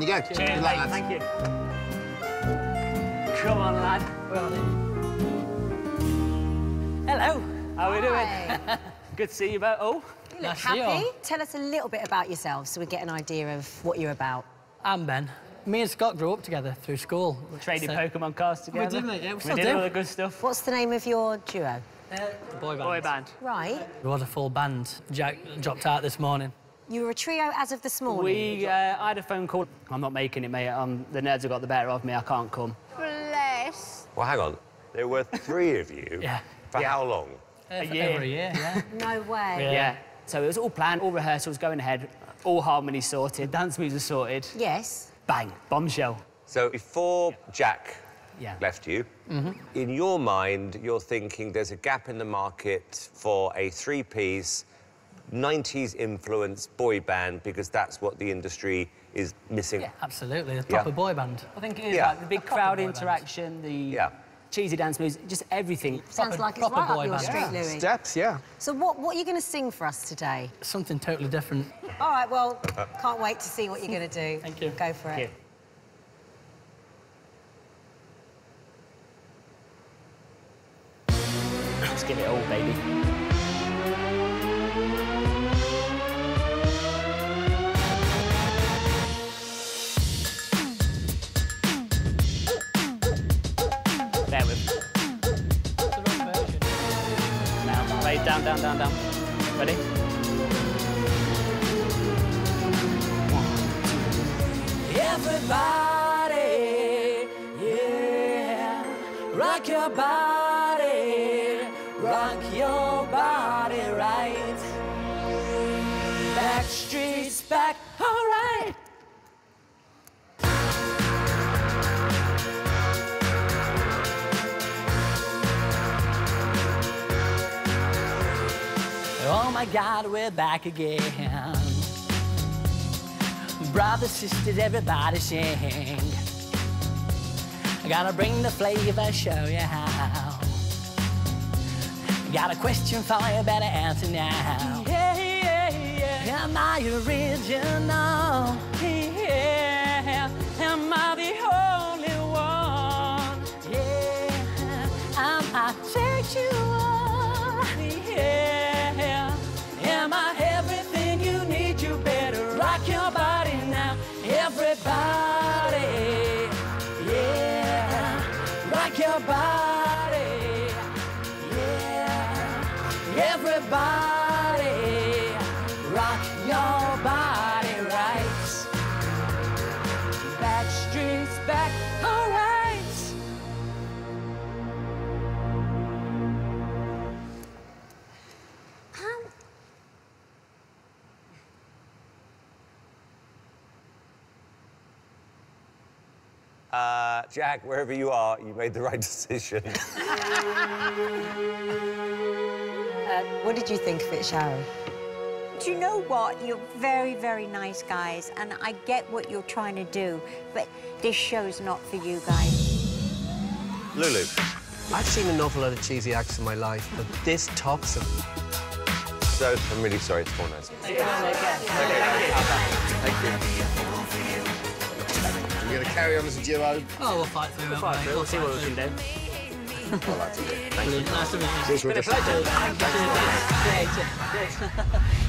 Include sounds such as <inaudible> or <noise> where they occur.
In you go. Cheers, Good luck, mate. lads. Thank you. Come on, lad. Hello. How are we Hi. doing? <laughs> Good to see you both. Oh, You look Nice to see you happy. Tell us a little bit about yourself so we get an idea of what you're about. I'm Ben. Me and Scott grew up together through school. traded So- Pokemon cards together. We did, mate, yeah, we we did do. all the good stuff. What's the name of your duo? Uh, boy band. Boybanned. Right. We was a full band. Jack dropped out this morning. You were a trio as of this morning. We, uh, I had a phone call. I'm not making it, mate. Um, the nerds have got the better of me. I can't come. Bless. Well, hang on. There were three of you. <laughs> Yeah. For Yeah. how long? A year. Every year, yeah. <laughs> No way. Yeah. Yeah. So it was all planned, all rehearsals going ahead, all harmonies sorted, dance moves sorted. Yes. Bang, bombshell. So before Jack Yeah. left you, in your mind, you're thinking there's a gap in the market for a three-piece, 90s influence boy band because that's what the industry is missing. yeah, absolutely. A Yeah. proper boy band. I think it is Yeah. like the big crowd boy band. interaction, the Yeah. cheesy dance moves, just everything. Sounds Proper- like it's proper right boy up your band. street, Yeah. Louis. Steps, yeah. So what, what are you going to sing for us today? Something totally different. All right, well, can't wait to see what you're going to do. <laughs> Thank you. Go for it. You. Let's give it all, baby. Now, down, down, down, down. Ready? Everybody, yeah, rock your body, rock your body right. Backstreet's back, all Oh my God, we're back again. Brothers, sisters, everybody sing. I gotta bring the flavor, show you how. Got a question for you, better answer now. Yeah, yeah, yeah. Am I original? Yeah. Am I the only one? Yeah. Am I sexual? Yeah. Your body. Yeah. Everybody. Uh, Jack, wherever you are, you made the right decision. <laughs> Uh, what did you think of it, Sharon? Do you know what? You're very, very nice guys, and I get what you're trying to do, but this show's not for you guys. Louis. I've seen an awful lot of cheesy acts in my life, but this tops them. So, I'm really sorry, it's four nights. We're going to carry on as a duo. Oh, we'll fight through it. mate. We'll see what we can do. Brilliant. Nice to meet you. It's Cheers, Rufus. Cheers.